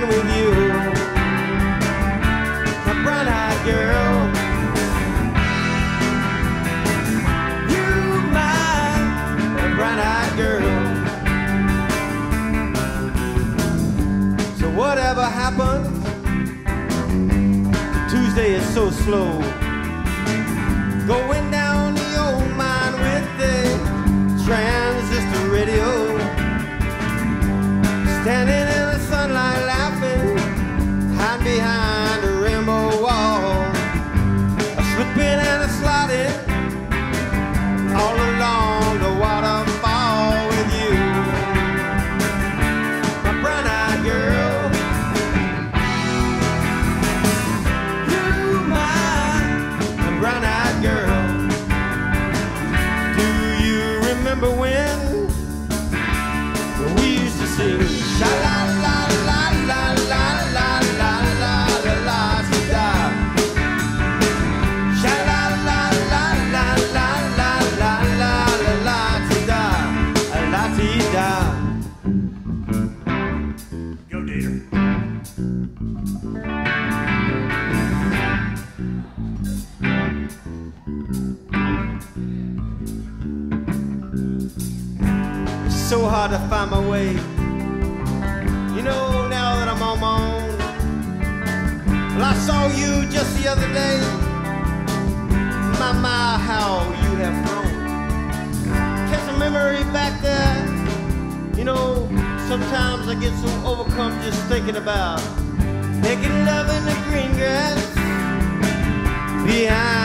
singing with you. My brown eyed girl. You, my brown eyed girl. So whatever happens, Tuesday is so slow. Going down remember when so hard to find my way. You know, now that I'm on my own. Well, I saw you just the other day. My, my, how you have grown. Catch a memory back there. You know, sometimes I get so overcome just thinking about making love in the green grass behind